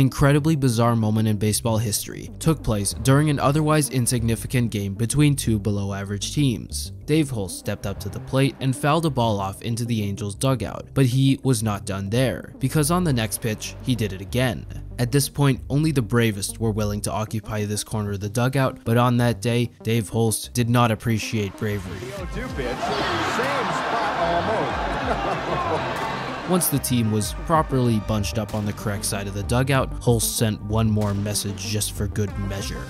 incredibly bizarre moment in baseball history took place during an otherwise insignificant game between two below average teams. Dave Hulse stepped up to the plate and fouled a ball off into the Angels dugout, but he was not done there, because on the next pitch, he did it again. At this point, only the bravest were willing to occupy this corner of the dugout, but on that day, Dave Hulse did not appreciate bravery. Once the team was properly bunched up on the correct side of the dugout, Hulse sent one more message just for good measure.